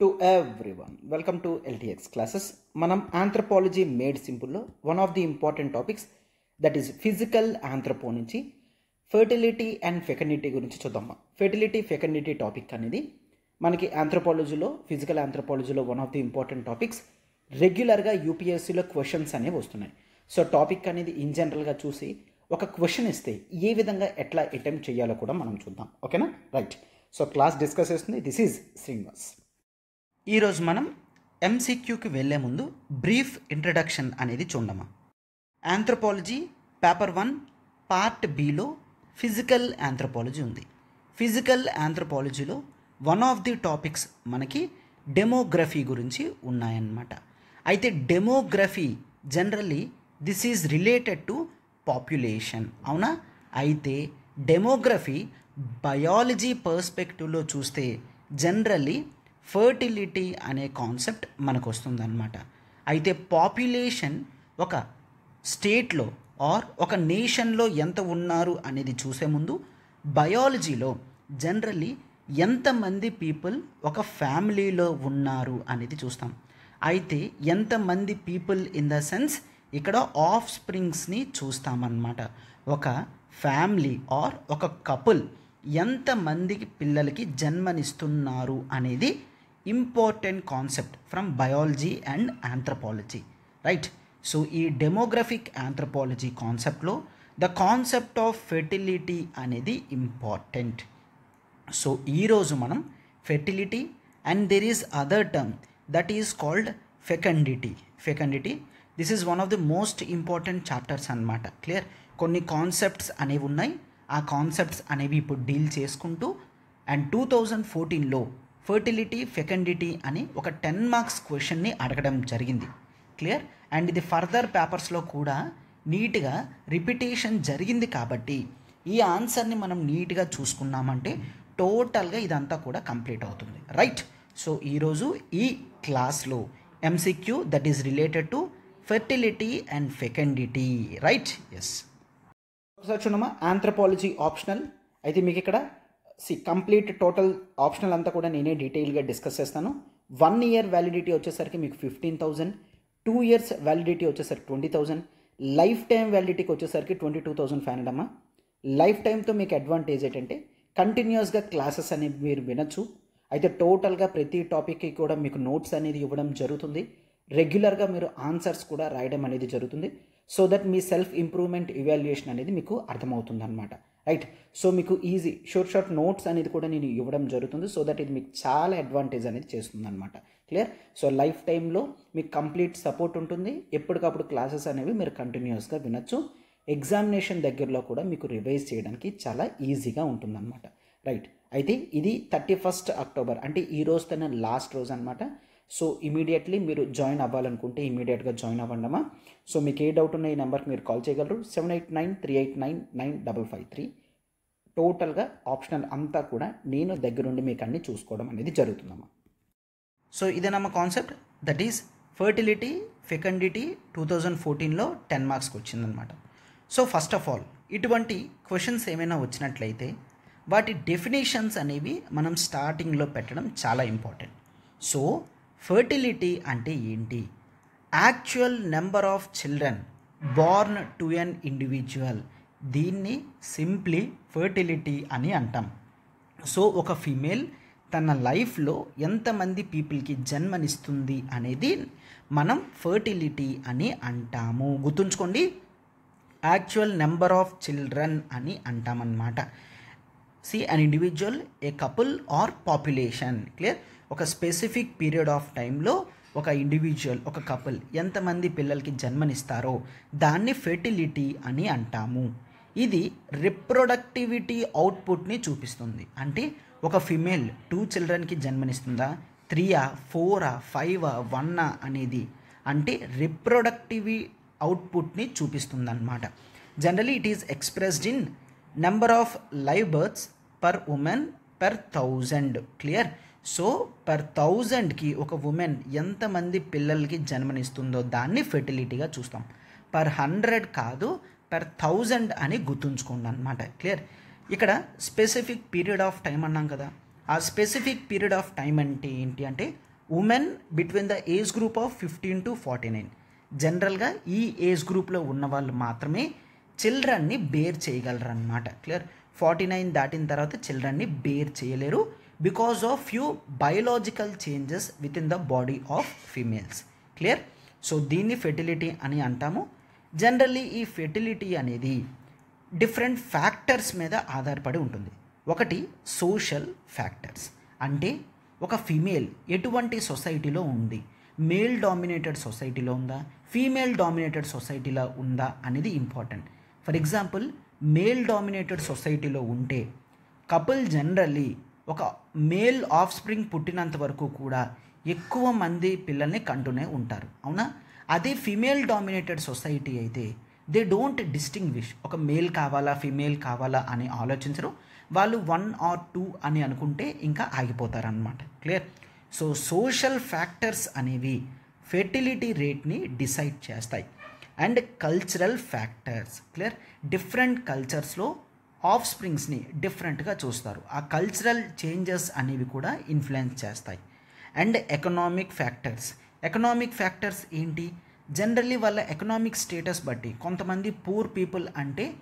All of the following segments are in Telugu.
To everyone welcome to LTX classes మనం anthropology made సింపుల్లో one of the important topics that is physical ఆంథ్రపో నుంచి ఫెర్టిలిటీ అండ్ ఫెకనిటీ గురించి చూద్దాం. ఫెర్టిలిటీ ఫెకనిటీ టాపిక్ అనేది మనకి ఆంథ్రపాలజీలో physical ఆంథ్రపాలజీలో one of the important topics రెగ్యులర్గా యూపీఎస్సీలో క్వశ్చన్స్ అనేవి వస్తున్నాయి. సో టాపిక్ అనేది ఇన్ జనరల్గా చూసి ఒక క్వశ్చన్ ఇస్తే ఏ విధంగా ఎట్లా అటెంప్ట్ చేయాలో కూడా మనం చూద్దాం. ఓకేనా రైట్ సో క్లాస్ డిస్కస్ చేస్తుంది దిస్ ఈజ్ శ్రీనివాస్ ఈరోజు మనం ఎంసీక్యూకి వెళ్ళే ముందు బ్రీఫ్ ఇంట్రడక్షన్ అనేది చూడమా ఆంథ్రపాలజీ పేపర్ వన్ పార్ట్ బిలో ఫిజికల్ ఆంథ్రపాలజీ ఉంది. ఫిజికల్ ఆంథ్రపాలజీలో వన్ ఆఫ్ ది టాపిక్స్ మనకి డెమోగ్రఫీ గురించి ఉన్నాయన్నమాట. అయితే demography generally this is related to population అవునా? అయితే డెమోగ్రఫీ బయాలజీ పర్స్పెక్టివ్లో చూస్తే జనరల్లీ ఫర్టిలిటీ అనే కాన్సెప్ట్ మనకు వస్తుందన్నమాట అయితే పాపులేషన్ ఒక స్టేట్లో ఆర్ ఒక నేషన్లో ఎంత ఉన్నారు అనేది చూసే ముందు బయాలజీలో జనరల్లీ ఎంతమంది పీపుల్ ఒక ఫ్యామిలీలో ఉన్నారు అనేది చూస్తాం. అయితే ఎంతమంది పీపుల్ ఇన్ ద సెన్స్ ఇక్కడ ఆఫ్ స్ప్రింగ్స్ని చూస్తామన్నమాట. ఒక ఫ్యామిలీ ఆర్ ఒక కపుల్ ఎంతమందికి పిల్లలకి జన్మనిస్తున్నారు అనేది important concept from biology and anthropology right? So ఈ డెమోగ్రఫిక్ ఆంథ్రపాలజీ కాన్సెప్ట్లో ద కాన్సెప్ట్ ఆఫ్ ఫెర్టిలిటీ అనేది ఇంపార్టెంట్. సో ఈరోజు మనం fertility and there is other term that is called fecundity. Fecundity this is one of the most important chapters అనమాట క్లియర్? కొన్ని కాన్సెప్ట్స్ అనేవి ఉన్నాయి. ఆ కాన్సెప్ట్స్ అనేవి ఇప్పుడు డీల్ చేసుకుంటూ అండ్ టూ థౌజండ్ ఫోర్టీన్లో ఫర్టిలిటీ ఫెకండిటీ అని ఒక టెన్ మార్క్స్ క్వశ్చన్ని అడగడం జరిగింది. క్లియర్ అండ్ ఇది ఫర్దర్ పేపర్స్లో కూడా నీట్గా రిపిటేషన్ జరిగింది కాబట్టి ఈ ఆన్సర్ని మనం నీట్గా చూసుకున్నామంటే టోటల్గా ఇదంతా కూడా కంప్లీట్ అవుతుంది. రైట్ సో ఈరోజు ఈ క్లాస్లో MCQ that is related to fertility and fecundity right yes ఒకసారి చూడమ్మా ఆంథ్రపాలజీ ఆప్షనల్ అయితే మీకు ఇక్కడ సి కంప్లీట్ టోటల్ ఆప్షనల్ అంతా కూడా నేనే డీటెయిల్గా డిస్కస్ చేస్తాను. వన్ ఇయర్ వ్యాలిడిటీ వచ్చేసరికి మీకు fifteen thousand two years validity వచ్చేసరికి ట్వంటీ థౌజండ్ లైఫ్ టైం వ్యాలిడిటీకి వచ్చేసరికి twenty two thousand five hundred అమ్మా. లైఫ్ టైంతో మీకు అడ్వాంటేజ్ ఏంటంటే కంటిన్యూస్గా క్లాసెస్ అనేవి మీరు వినొచ్చు. అయితే టోటల్గా ప్రతి టాపిక్కి కూడా మీకు నోట్స్ అనేది ఇవ్వడం జరుగుతుంది. రెగ్యులర్గా మీరు ఆన్సర్స్ కూడా రాయడం అనేది జరుగుతుంది. సో దట్ మీ సెల్ఫ్ ఇంప్రూవ్మెంట్ ఇవాల్యుయేషన్ అనేది మీకు అర్థమవుతుంది అనమాట రైట్ సో మీకు ఈజీ షార్ట్ షార్ట్ నోట్స్ అనేది కూడా నేను ఇవ్వడం జరుగుతుంది. సో దట్ ఇది మీకు చాలా అడ్వాంటేజ్ అనేది చేస్తుంది అనమాట క్లియర్ సో లైఫ్ టైంలో మీకు కంప్లీట్ సపోర్ట్ ఉంటుంది. ఎప్పటికప్పుడు క్లాసెస్ అనేవి మీరు కంటిన్యూస్గా వినొచ్చు. ఎగ్జామినేషన్ దగ్గరలో కూడా మీకు రివైజ్ చేయడానికి చాలా ఈజీగా ఉంటుందన్నమాట. రైట్ అయితే ఇది థర్టీ ఫస్ట్ అక్టోబర్ అంటే ఈ రోజు తన లాస్ట్ రోజు అనమాట సో ఇమీడియట్లీ మీరు జాయిన్ అవ్వాలనుకుంటే ఇమీడియట్గా జాయిన్ అవ్వండమా సో మీకు ఏ డౌట్ ఉన్న ఈ నెంబర్కి మీరు కాల్ చేయగలరు. Seven eight nine three eight nine nine double five three టోటల్గా ఆప్షనల్ అంతా కూడా నేను దగ్గరుండి మీకు అన్ని చూసుకోవడం అనేది జరుగుతుందమ్మా. So ఇదేనమ్మా concept that is fertility fecundity two thousand ఫోర్టీన్లో టెన్ మార్క్స్కి వచ్చిందనమాట సో ఫస్ట్ ఆఫ్ ఆల్ ఇటువంటి క్వశ్చన్స్ ఏమైనా వచ్చినట్లయితే వాటి డెఫినేషన్స్ అనేవి మనం స్టార్టింగ్లో పెట్టడం చాలా ఇంపార్టెంట్ సో ఫర్టిలిటీ అంటే ఏంటి? Actual number of children born to an individual దీన్ని సింప్లీ ఫర్టిలిటీ అని అంటాం. సో ఒక ఫీమేల్ తన లైఫ్లో ఎంతమంది పీపుల్కి జన్మనిస్తుంది అనేది మనం ఫర్టిలిటీ అని అంటాము. గుర్తుంచుకోండి యాక్చువల్ నెంబర్ ఆఫ్ చిల్డ్రన్ అని అంటామన్నమాట. See an individual a couple or population clear ఒక స్పెసిఫిక్ పీరియడ్ ఆఫ్ టైంలో ఒక ఇండివిజువల్ ఒక కపుల్ ఎంతమంది పిల్లలకి జన్మనిస్తారో దాన్ని ఫెర్టిలిటీ అని అంటాము. ఇది రిప్రొడక్టివిటీ అవుట్పుట్ని చూపిస్తుంది. అంటే ఒక ఫిమేల్ టూ చిల్డ్రన్కి జన్మనిస్తుందా? త్రీయా? ఫోరా? ఫైవా? వన్నా? అనేది అంటే రిప్రొడక్టివి అవుట్పుట్ని చూపిస్తుంది అనమాట generally it is expressed in number of live births per women per thousand clear so per థౌజండ్కి ఒక ఉమెన్ ఎంతమంది పిల్లలకి జన్మనిస్తుందో దాన్ని ఫెర్టిలిటీగా చూస్తాం. పర్ హండ్రెడ్ కాదు పర్ థౌజండ్ అని గుర్తుంచుకోండి అనమాట క్లియర్ ఇక్కడ స్పెసిఫిక్ పీరియడ్ ఆఫ్ టైం అన్నాం కదా. ఆ స్పెసిఫిక్ పీరియడ్ ఆఫ్ టైం అంటే ఏంటి అంటే women between the age group of fifteen to forty nine జనరల్గా ఈ ఏజ్ గ్రూప్లో ఉన్న వాళ్ళు మాత్రమే చిల్డ్రన్ని బేర్ చేయగలరు అనమాట క్లియర్ ఫార్టీ నైన్ దాటిన తర్వాత చిల్డ్రన్ని బేర్ చేయలేరు. Because of few biological changes with in the body of females clear so దీన్ని ఫెర్టిలిటీ అని అంటాము. జనరల్లీ ఈ ఫెర్టిలిటీ అనేది డిఫరెంట్ ఫ్యాక్టర్స్ మీద ఆధారపడి ఉంటుంది. ఒకటి సోషల్ ఫ్యాక్టర్స్ అంటే ఒక ఫీమేల్ ఎటువంటి సొసైటీలో ఉంది? మేల్ డామినేటెడ్ సొసైటీలో ఉందా? ఫీమేల్ డామినేటెడ్ సొసైటీలో ఉందా అనేది important for example male dominated సొసైటీలో ఉంటే కపుల్ జనరల్లీ ఒక మేల్ ఆఫ్ స్ప్రింగ్ పుట్టినంత వరకు కూడా ఎక్కువ మంది పిల్లల్ని కంటూనే ఉంటారు. అవునా? అదే ఫిమేల్ డామినేటెడ్ సొసైటీ అయితే దే డోంట్ డిస్టింగ్విష్. ఒక మేల్ కావాలా ఫిమేల్ కావాలా అని ఆలోచించరు. వాళ్ళు వన్ ఆర్ టూ అని అనుకుంటే ఇంకా ఆగిపోతారనమాట క్లియర్? సో సోషల్ ఫ్యాక్టర్స్ అనేవి ఫెర్టిలిటీ రేట్ని డిసైడ్ చేస్తాయి. And cultural factors. Clear? Different కల్చర్స్లో ఆఫ్ స్ప్రింగ్స్ని డిఫరెంట్గా చూస్తారు. ఆ కల్చరల్ చేంజెస్ అనేవి కూడా ఇన్ఫ్లుయెన్స్ చేస్తాయి. And economic factors economic factors ఏంటి? జనరల్లీ వాళ్ళ ఎకనామిక్ స్టేటస్ బట్టి కొంతమంది పూర్ పీపుల్ అంటే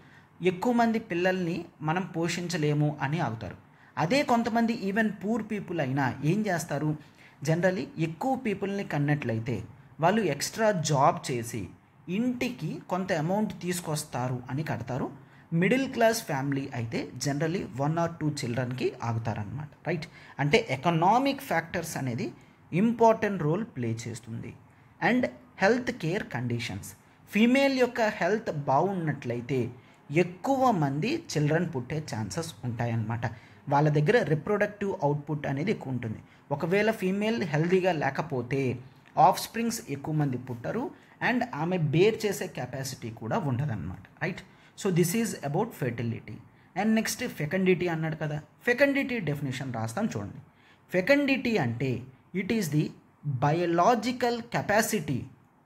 ఎక్కువ మంది పిల్లల్ని మనం పోషించలేము అని ఆగుతారు అదే కొంతమంది ఈవెన్ పూర్ పీపుల్ అయినా ఏం చేస్తారు? జనరల్లీ ఎక్కువ పీపుల్ని కన్నట్లయితే వాళ్ళు ఎక్స్ట్రా జాబ్ చేసి ఇంటికి కొంత అమౌంట్ తీసుకొస్తారు అని కడతారు. మిడిల్ క్లాస్ ఫ్యామిలీ అయితే జనరలీ వన్ ఆర్ టూ చిల్డ్రన్కి ఆగుతారనమాట రైట్? అంటే ఎకనామిక్ ఫ్యాక్టర్స్ అనేది ఇంపార్టెంట్ రోల్ ప్లే చేస్తుంది. And health care conditions. Female యొక్క హెల్త్ బాగున్నట్లయితే ఎక్కువ మంది చిల్డ్రన్ పుట్టే ఛాన్సెస్ ఉంటాయన్నమాట. వాళ్ళ దగ్గర రిప్రొడక్టివ్ అవుట్పుట్ అనేది ఎక్కువ ఉంటుంది. ఒకవేళ ఫీమేల్ హెల్తీగా లేకపోతే ఆఫ్ స్ప్రింగ్స్ ఎక్కువ మంది పుట్టరు అండ్ ఆమె బేర్ చేసే కెపాసిటీ కూడా ఉండదన్నమాట right? So this is about fertility and next fecundity అన్నాడు కదా. ఫెకండిటీ డెఫినేషన్ రాస్తాం చూడండి. ఫెకండిటీ అంటే it is the biological capacity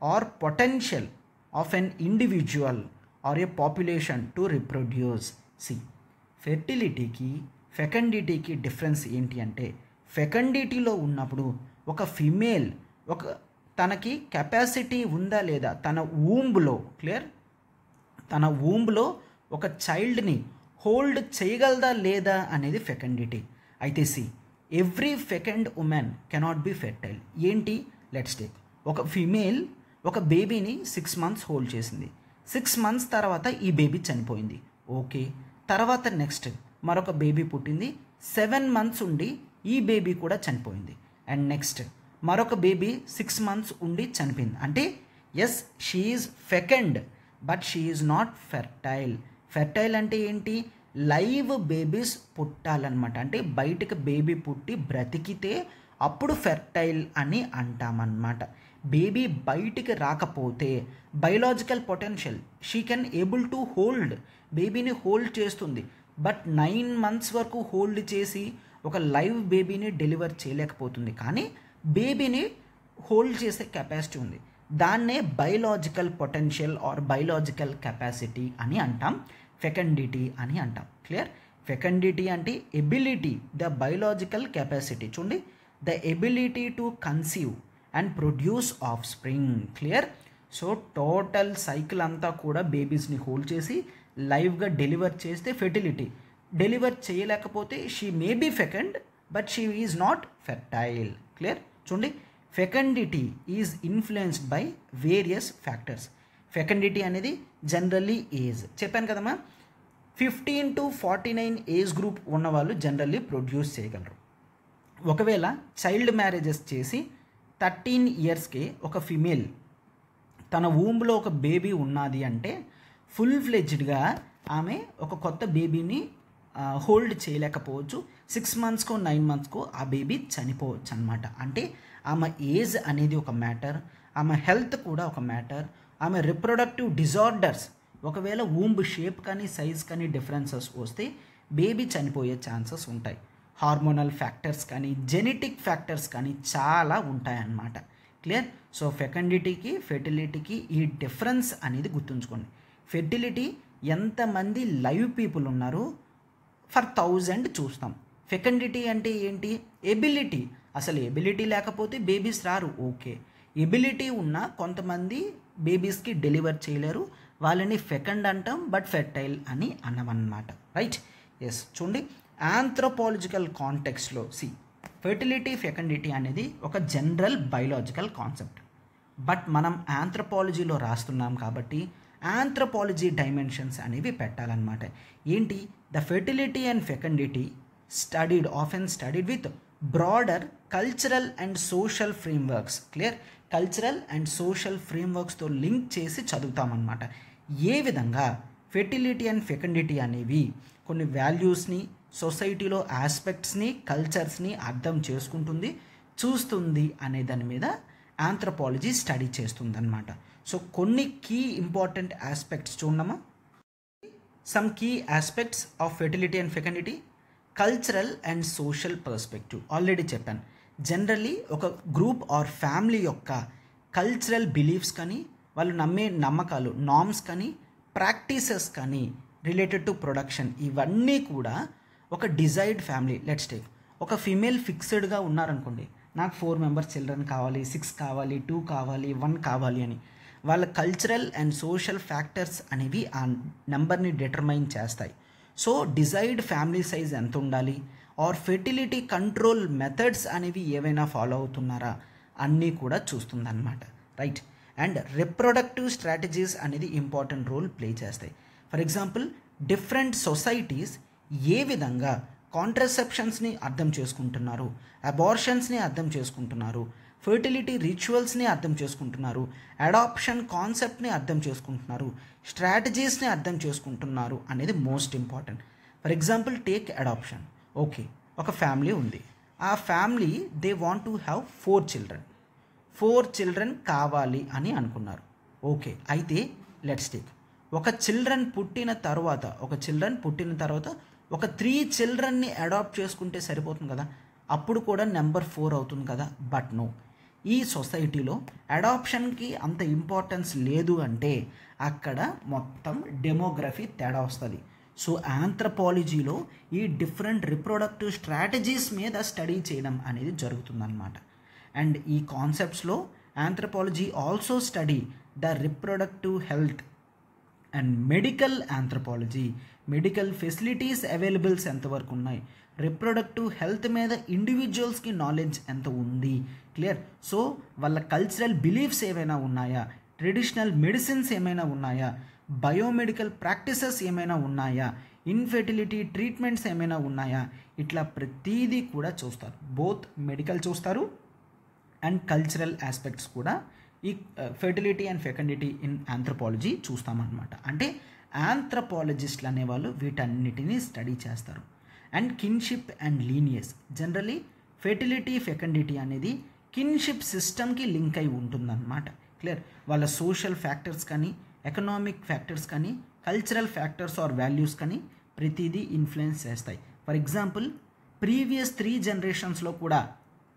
or potential of an individual or a population to reproduce see ఫెర్టిలిటీకి ఫెకండిటీకి డిఫరెన్స్ ఏంటి అంటే ఫెకండిటీలో ఉన్నప్పుడు ఒక ఫిమేల్ ఒక తనకి కెపాసిటీ ఉందా లేదా తన ఊంబ్లో క్లియర్ తన ఊంబ్లో ఒక చైల్డ్ని హోల్డ్ చేయగలదా లేదా అనేది ఫెకండిటీ అయితే see every fecund women cannot be fertile ఏంటి? లెట్స్ టేక్ ఒక ఫీమేల్ ఒక బేబీని సిక్స్ మంత్స్ హోల్డ్ చేసింది. సిక్స్ మంత్స్ తర్వాత ఈ బేబీ చనిపోయింది. ఓకే తర్వాత నెక్స్ట్ మరొక బేబీ పుట్టింది. సెవెన్ మంత్స్ ఉండి ఈ బేబీ కూడా చనిపోయింది. అండ్ నెక్స్ట్ మరొక బేబీ సిక్స్ మంత్స్ ఉండి చనిపోయింది. అంటే yes she fecund but she is not fertile fertile అంటే ఏంటి? లైవ్ బేబీస్ పుట్టాలన్నమాట. అంటే బయటకు బేబీ పుట్టి బ్రతికితే అప్పుడు ఫెర్టైల్ అని అంటామన్నమాట. బేబీ బయటికి రాకపోతే biological potential she can able to hold బేబీని హోల్డ్ చేస్తుంది. బట్ నైన్ మంత్స్ వరకు హోల్డ్ చేసి ఒక లైవ్ బేబీని డెలివర్ చేయలేకపోతుంది. కానీ బేబీని హోల్డ్ చేసే కెపాసిటీ ఉంది. దాన్నే biological potential or biological capacity అని అంటాం. ఫెకండిటీ అని అంటాం. క్లియర్ ఫెకండిటీ అంటే ఎబిలిటీ ద బయలాజికల్ కెపాసిటీ చూడండి. The ability to conceive and produce offspring clear so total cycle అంతా కూడా బేబీస్ని హోల్డ్ చేసి లైవ్గా డెలివర్ చేస్తే ఫెర్టిలిటీ డెలివర్ చేయలేకపోతే she may be fecund but she is not fertile clear చూడండి. Fecundity is influenced by various factors fecundity అనేది జనరల్లీ ఏజ్ చెప్పాను కదమ్మా fifteen to forty nine age group ఉన్నవాళ్ళు జనరల్లీ ప్రొడ్యూస్ చేయగలరు. ఒకవేళ చైల్డ్ మ్యారేజెస్ చేసి థర్టీన్ ఇయర్స్కి ఒక ఫిమేల్ తన ఊంబులో ఒక బేబీ ఉన్నది అంటే ఫుల్ ఫ్లెడ్జ్డ్గా ఆమె ఒక కొత్త బేబీని హోల్డ్ చేయలేకపోవచ్చు. సిక్స్ మంత్స్కో నైన్ మంత్స్కో ఆ బేబీ చనిపోవచ్చు అనమాట అంటే ఆమె ఏజ్ అనేది ఒక మ్యాటర్ ఆమె హెల్త్ కూడా ఒక మ్యాటర్ ఆమె రిప్రొడక్టివ్ డిజార్డర్స్ ఒకవేళ ఊంబ్ షేప్ కానీ సైజ్ కానీ డిఫరెన్సెస్ వస్తే బేబీ చనిపోయే ఛాన్సెస్ ఉంటాయి. హార్మోనల్ ఫ్యాక్టర్స్ కానీ జెనెటిక్ ఫ్యాక్టర్స్ కానీ చాలా ఉంటాయన్నమాట క్లియర్ సో ఫెకండిటీకి ఫెర్టిలిటీకి ఈ డిఫరెన్స్ అనేది గుర్తుంచుకోండి. ఫెర్టిలిటీ ఎంతమంది లైవ్ పీపుల్ ఉన్నారు? ఫర్ థౌజండ్ చూస్తాం. ఫెకండిటీ అంటే ఏంటి? ఎబిలిటీ. అసలు ఎబిలిటీ లేకపోతే బేబీస్ రారు. ఓకే. ఎబిలిటీ ఉన్న కొంతమంది బేబీస్కి డెలివర్ చేయలేరు. వాళ్ళని ఫెకండ్ అంటాం బట్ ఫెర్టైల్ అని అన్నమన్నమాట రైట్? ఎస్. చూడండి. ఆంథ్రోపాలజికల్ కాంటెక్స్లో సి ఫెర్టిలిటీ ఫెకండిటీ అనేది ఒక జనరల్ బయలాజికల్ కాన్సెప్ట్. బట్ మనం ఆంథ్రపాలజీలో రాస్తున్నాం కాబట్టి ఆంథ్రపాలజీ డైమెన్షన్స్ అనేవి పెట్టాలన్నమాట. ఏంటి? The fertility and fecundity studied of and studied with broader cultural and social frameworks. Clear? Cultural and social ఫ్రేమ్వర్క్స్తో link చేసి చదువుతామన్నమాట. ఏ విధంగా? ఫెర్టిలిటీ అండ్ ఫెకండిటీ అనేవి కొన్ని వాల్యూస్ని సొసైటీలో ఆస్పెక్ట్స్ని కల్చర్స్ని అర్థం చేసుకుంటుంది చూస్తుంది అనే దాని మీద ఆంథ్రపాలజీ స్టడీ చేస్తుందన్నమాట. సో కొన్ని కీ ఇంపార్టెంట్ ఆస్పెక్ట్స్ చూడమ్మా some key aspects of fertility and fecundity cultural and social perspective already చెప్పాను. జనరల్లీ ఒక గ్రూప్ ఆర్ ఫ్యామిలీ యొక్క కల్చరల్ బిలీఫ్స్ కానీ వాళ్ళు నమ్మే నమ్మకాలు నామ్స్ కానీ ప్రాక్టీసెస్ కానీ రిలేటెడ్ టు ప్రొడక్షన్ ఇవన్నీ కూడా ఒక డిజైర్డ్ ఫ్యామిలీ లెట్స్ టేక్ ఒక ఫీమేల్ ఫిక్స్డ్గా ఉన్నారనుకోండి నాకు ఫోర్ మెంబర్స్ చిల్డ్రన్ కావాలి సిక్స్ కావాలి టూ కావాలి వన్ కావాలి అని. వాళ్ళ కల్చరల్ అండ్ సోషల్ ఫ్యాక్టర్స్ అనేవి ఆ నెంబర్ని డిటర్మైన్ చేస్తాయి. సో డిజైర్డ్ ఫ్యామిలీ సైజ్ ఎంత ఉండాలి? ఆర్ ఫెర్టిలిటీ కంట్రోల్ మెథడ్స్ అనేవి ఏవైనా ఫాలో అవుతున్నారా? అన్నీ కూడా చూస్తుందన్నమాట. రైట్ అండ్ రిప్రొడక్టివ్ స్ట్రాటజీస్ అనేది ఇంపార్టెంట్ రోల్ ప్లే చేస్తాయి. ఫర్ ఎగ్జాంపుల్ డిఫరెంట్ సొసైటీస్ ఏ విధంగా కాంట్రసెప్షన్స్ని అర్థం చేసుకుంటున్నారు? అబార్షన్స్ని అర్థం చేసుకుంటున్నారు? ఫర్టిలిటీ రిచువల్స్ని అర్థం చేసుకుంటున్నారు అడాప్షన్ కాన్సెప్ట్ని అర్థం చేసుకుంటున్నారు స్ట్రాటజీస్ని అర్థం చేసుకుంటున్నారు అనేది most important. For example take adoption. Okay ఒక ఫ్యామిలీ ఉంది. ఆ family they want to have four children. Four children కావాలి అని అనుకున్నారు. ఓకే అయితే లెట్స్ టేక్. ఒక చిల్డ్రన్ పుట్టిన తర్వాత ఒక చిల్డ్రన్ పుట్టిన తర్వాత ఒక త్రీ చిల్డ్రన్ని అడాప్ట్ చేసుకుంటే సరిపోతుంది కదా? అప్పుడు కూడా నెంబర్ ఫోర్ అవుతుంది కదా? But no. ఈ సొసైటీలో అడాప్షన్కి అంత ఇంపార్టెన్స్ లేదు అంటే అక్కడ మొత్తం డెమోగ్రఫీ తేడా వస్తుంది. సో ఆంథ్రపాలజీలో ఈ డిఫరెంట్ రిప్రొడక్టివ్ స్ట్రాటజీస్ మీద స్టడీ చేయడం అనేది జరుగుతుందన్నమాట. అండ్ ఈ కాన్సెప్ట్స్లో anthropology also study the reproductive health and medical anthropology. Medical facilities availables ఎంతవరకు ఉన్నాయి? రిప్రొడక్టివ్ హెల్త్ మీద ఇండివిజువల్స్కి నాలెడ్జ్ ఎంత ఉంది? క్లియర్ సో వాళ్ళ కల్చరల్ బిలీఫ్స్ ఏమైనా ఉన్నాయా? ట్రెడిషనల్ మెడిసిన్స్ ఏమైనా ఉన్నాయా? బయోమెడికల్ ప్రాక్టీసెస్ ఏమైనా ఉన్నాయా? ఇన్ఫెర్టిలిటీ ట్రీట్మెంట్స్ ఏమైనా ఉన్నాయా? ఇట్లా ప్రతీదీ కూడా చూస్తారు. బోత్ మెడికల్ చూస్తారు అండ్ కల్చరల్ ఆస్పెక్ట్స్ కూడా. ఈ fertility and fecundity in anthropology చూస్తామన్నమాట. అంటే ఆంథ్రపాలజిస్టులు అనేవాళ్ళు వీటన్నిటినీ స్టడీ చేస్తారు. And kinship and lineage. Generally fertility fecundity అనేది కిన్షిప్ సిస్టమ్కి లింక్ అయి ఉంటుందన్నమాట. క్లియర్? వాళ్ళ సోషల్ ఫ్యాక్టర్స్ కానీ ఎకనామిక్ ఫ్యాక్టర్స్ కానీ కల్చరల్ ఫ్యాక్టర్స్ ఆర్ వాల్యూస్ కానీ ప్రతిదీ ఇన్ఫ్లుయెన్స్ చేస్తాయి. ఫర్ ఎగ్జాంపుల్ ప్రీవియస్ త్రీ జనరేషన్స్లో కూడా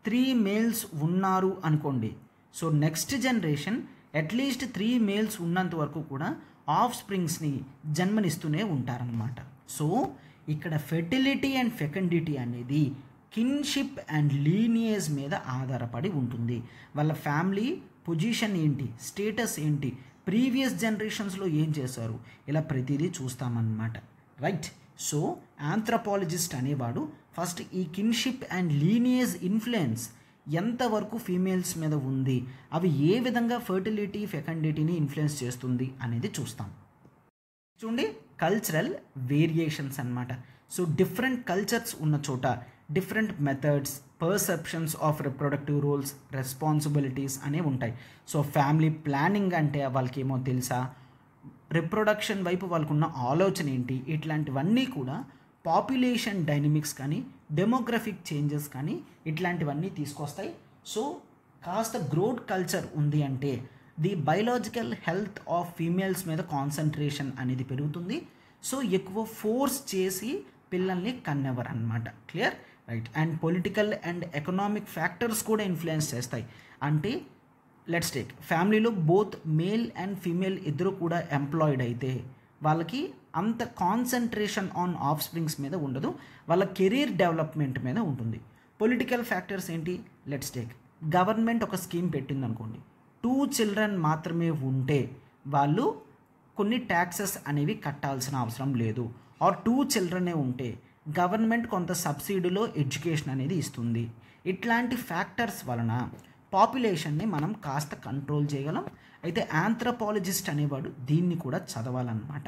త్రీ మేల్స్ ఉన్నారు అనుకోండి. So next generation at least three males ఉన్నంత వరకు కూడా ఆఫ్ స్ప్రింగ్స్ని జన్మనిస్తూనే ఉంటారనమాట సో ఇక్కడ ఫెర్టిలిటీ అండ్ ఫెకండిటీ అనేది కిన్షిప్ అండ్ లీనియేజ్ మీద ఆధారపడి ఉంటుంది. వాళ్ళ ఫ్యామిలీ పొజిషన్ ఏంటి? స్టేటస్ ఏంటి? ప్రీవియస్ జనరేషన్స్లో ఏం చేశారు? ఇలా ప్రతిదీ చూస్తామన్నమాట. రైట్ సో ఆంథ్రపాలజిస్ట్ అనేవాడు ఫస్ట్ ఈ కిన్షిప్ అండ్ లీనియేజ్ ఇన్ఫ్లుయెన్స్ ఎంతవరకు ఫీమేల్స్ మీద ఉంది? అవి ఏ విధంగా ఫర్టిలిటీ ఫెకండిటీని ఇన్ఫ్లుయెన్స్ చేస్తుంది అనేది చూస్తాం. చూడండి. కల్చరల్ వేరియేషన్స్ అన్నమాట. సో డిఫరెంట్ కల్చర్స్ ఉన్న చోట different methods perceptions of reproductive roles responsibilities అనేవి ఉంటాయి. సో ఫ్యామిలీ ప్లానింగ్ అంటే వాళ్ళకి ఏమో తెలుసా? రిప్రొడక్షన్ వైపు వాళ్ళకున్న ఆలోచన ఏంటి? ఇట్లాంటివన్నీ కూడా పాపులేషన్ డైనమిక్స్ కానీ డెమోగ్రఫిక్ చేంజెస్ కానీ ఇట్లాంటివన్నీ తీసుకొస్తాయి. సో కాస్త గ్రోత్ కల్చర్ ఉంది అంటే the biological health of females మీద కాన్సన్ట్రేషన్ అనేది పెరుగుతుంది. సో ఎక్కువ ఫోర్స్ చేసి పిల్లల్ని కన్నెవరు అనమాట clear? Right. And political and economic factors కూడా ఇన్ఫ్లుయెన్స్ చేస్తాయి. అంటే లెట్స్ టేక్. ఫ్యామిలీలో బోత్ మేల్ అండ్ ఫీమేల్ ఇద్దరు కూడా ఎంప్లాయిడ్ అయితే వాళ్ళకి అంత కాన్సన్ట్రేషన్ ఆన్ ఆఫ్ స్ప్రింగ్స్ మీద ఉండదు. వాళ్ళ కెరీర్ డెవలప్మెంట్ మీద ఉంటుంది. పొలిటికల్ ఫ్యాక్టర్స్ ఏంటి? Let's take. గవర్నమెంట్ ఒక స్కీమ్ పెట్టింది అనుకోండి టూ చిల్డ్రన్ మాత్రమే ఉంటే వాళ్ళు కొన్ని ట్యాక్సెస్ అనేవి కట్టాల్సిన అవసరం లేదు. ఆర్ టూ చిల్డ్రనే ఉంటే గవర్నమెంట్ కొంత సబ్సిడీలో ఎడ్యుకేషన్ అనేది ఇస్తుంది. ఇట్లాంటి ఫ్యాక్టర్స్ వలన పాపులేషన్ని మనం కాస్త కంట్రోల్ చేయగలం. అయితే ఆంథ్రపాలజిస్ట్ అనేవాడు దీన్ని కూడా చదవాలన్నమాట.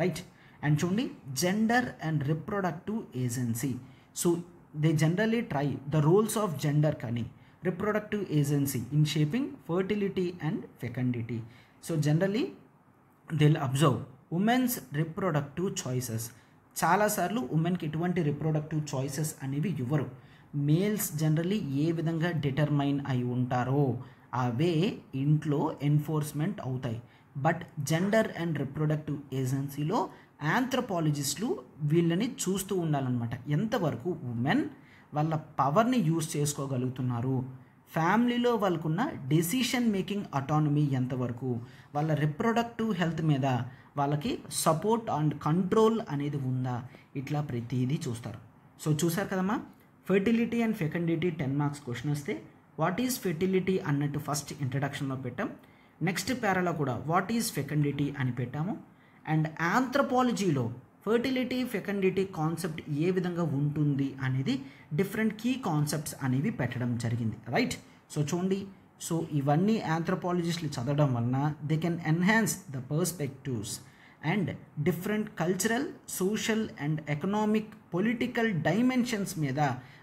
రైట్? అండ్ చూడండి gender and reproductive agency. So they generally try the roles of gender కానీ reproductive agency in shaping fertility and fecundity so generally they'll observe women's reproductive choices చాలాసార్లు ఉమెన్కి ఎటువంటి రిప్రొడక్టివ్ చాయిసెస్ అనేవి ఇవ్వరు. మేల్స్ జనరలీ ఏ విధంగా డిటర్మైన్ అయి ఉంటారో అవే ఇంట్లో ఎన్ఫోర్స్మెంట్ అవుతాయి. బట్ జెండర్ అండ్ రిప్రొడక్టివ్ ఏజెన్సీలో ఆంథ్రపాలజిస్టులు వీళ్ళని చూస్తూ ఉండాలన్నమాట. ఎంతవరకు ఉమెన్ వాళ్ళ పవర్ని యూజ్ చేసుకోగలుగుతున్నారు. ఫ్యామిలీలో వాళ్ళకున్న డెసిషన్ మేకింగ్ అటానమీ ఎంతవరకు వాళ్ళ రిప్రొడక్టివ్ హెల్త్ మీద వాళ్ళకి సపోర్ట్ అండ్ కంట్రోల్ అనేది ఉందా? ఇట్లా ప్రతిదీ చూస్తారు. సో చూసారు కదమ్మా? Fertility and fecundity ten marks question వస్తే వాట్ ఈజ్ ఫెర్టిలిటీ అన్నట్టు ఫస్ట్ ఇంట్రడక్షన్లో పెట్టాం. నెక్స్ట్ పేరాలో కూడా వాట్ ఈజ్ ఫెకండిటీ అని పెట్టాము. అండ్ ఆంథ్రపాలజీలో ఫర్టిలిటీ ఫెకండిటీ కాన్సెప్ట్ ఏ విధంగా ఉంటుంది అనేది డిఫరెంట్ కీ కాన్సెప్ట్స్ అనేవి పెట్టడం జరిగింది రైట్? సో చూడండి సో ఇవన్నీ ఆంథ్రపాలజిస్టులు చదవడం వలన they can enhance the perspectives and different cultural social and economic political dimensions మీద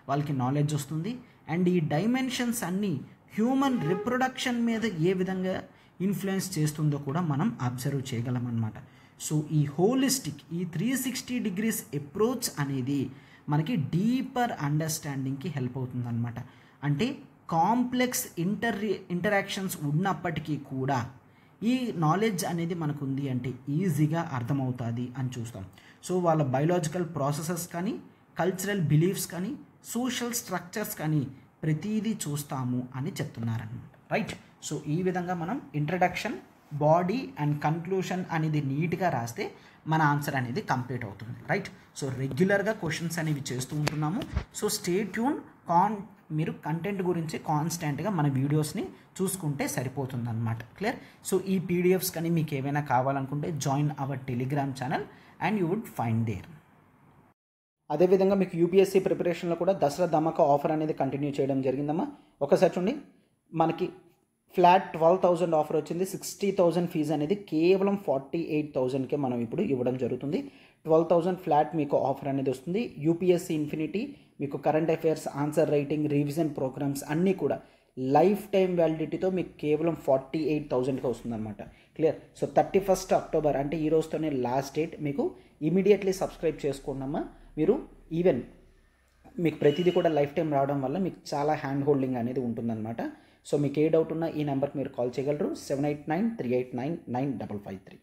వాళ్ళకి నాలెడ్జ్ వస్తుంది. అండ్ ఈ డైమెన్షన్స్ అన్నీ హ్యూమన్ రిప్రొడక్షన్ మీద ఏ విధంగా ఇన్ఫ్లుయెన్స్ చేస్తుందో కూడా మనం అబ్జర్వ్ చేయగలం అనమాట సో ఈ హోలిస్టిక్ ఈ త్రీ సిక్స్టీ డిగ్రీస్ అప్రోచ్ అనేది మనకి డీపర్ అండర్స్టాండింగ్కి హెల్ప్ అవుతుందన్నమాట. అంటే కాంప్లెక్స్ ఇంటర్ ఇంటరాక్షన్స్ ఉన్నప్పటికీ కూడా ఈ నాలెడ్జ్ అనేది మనకు ఉంది అంటే ఈజీగా అర్థమవుతుంది అని చూస్తాం. సో వాళ్ళ బయోలాజికల్ ప్రాసెసెస్ కానీ కల్చరల్ బిలీఫ్స్ కానీ సోషల్ స్ట్రక్చర్స్ కానీ ప్రతిదీ చూస్తాము అని చెప్తున్నారనమాట రైట్ సో ఈ విధంగా మనం ఇంట్రడక్షన్ బాడీ అండ్ కన్క్లూషన్ అనేది నీట్గా రాస్తే మన ఆన్సర్ అనేది కంప్లీట్ అవుతుంది రైట్ సో రెగ్యులర్గా క్వశ్చన్స్ అనేవి చేస్తూ ఉంటున్నాము. సో స్టే ట్యూన్ కాన్ మీరు కంటెంట్ గురించి కాన్స్టెంట్గా మన వీడియోస్ని చూసుకుంటే సరిపోతుంది అనమాట క్లియర్ సో ఈ పీడిఎఫ్స్ కానీ మీకు ఏమైనా కావాలనుకుంటే join our Telegram channel and you would find there అదేవిధంగా మీకు యూపీఎస్సీ ప్రిపరేషన్లో కూడా దసరా ధమాకా ఆఫర్ అనేది కంటిన్యూ చేయడం జరిగిందమ్మా. ఒకసారి చూడండి. మనకి ఫ్లాట్ ట్వెల్వ్ థౌజండ్ ఆఫర్ వచ్చింది. సిక్స్టీ థౌజండ్ ఫీజు అనేది కేవలం ఫార్టీ ఎయిట్ థౌజండ్కే మనం ఇప్పుడు ఇవ్వడం జరుగుతుంది. ట్వెల్వ్ థౌజండ్ ఫ్లాట్ మీకు ఆఫర్ అనేది వస్తుంది. యూపీఎస్సీ ఇన్ఫినిటీ మీకు current affairs answer writing revision programmes అన్నీ కూడా లైఫ్ టైం వ్యాలిడిటీతో మీకు కేవలం ఫార్టీ ఎయిట్ థౌజండ్కి వస్తుందన్నమాట. Clear? So thirty first October అంటే ఈ రోజుతోనే లాస్ట్ డేట్. మీకు ఇమీడియట్లీ సబ్స్క్రైబ్ చేసుకోండమ్మా. మీరు ఈవెన్ మీకు ప్రతిదీ కూడా లైఫ్ టైం రావడం వల్ల మీకు చాలా హ్యాండ్ హోల్డింగ్ అనేది ఉంటుందన్నమాట. సో మీకు ఏ డౌట్ ఉన్నా ఈ నెంబర్కి మీరు కాల్ చేయగలరు. Seven eight nine three eight nine nine double five three.